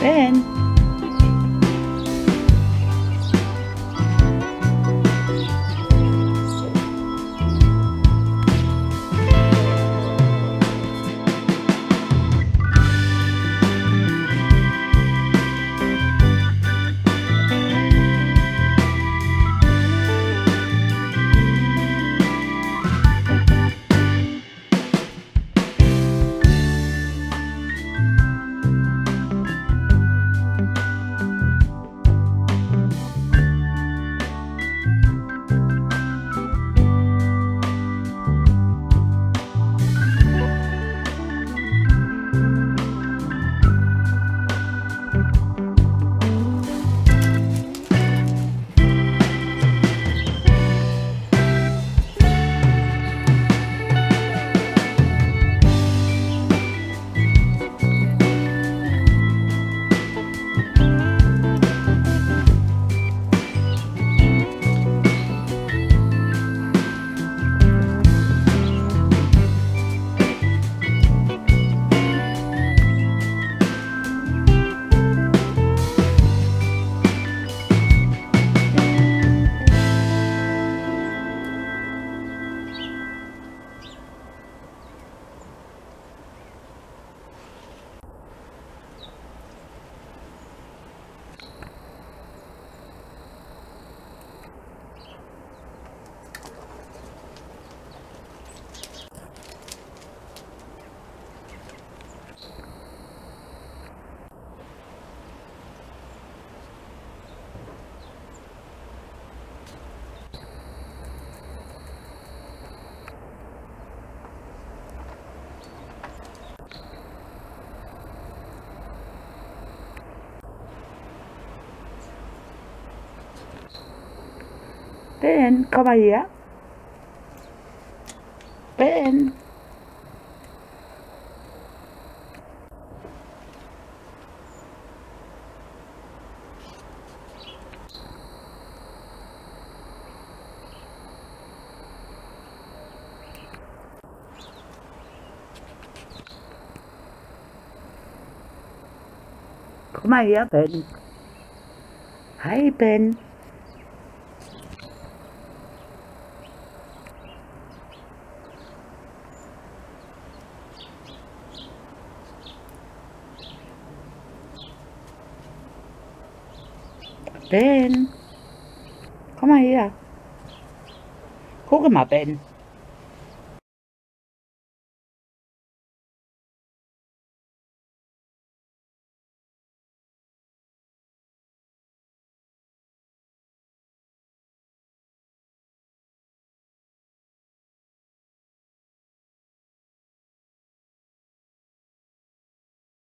Ben. Ben. Ben, komm mal her. Ben. Komm mal her, Ben. Hi, Ben. Ben. Komm mal her. Guck mal, Ben.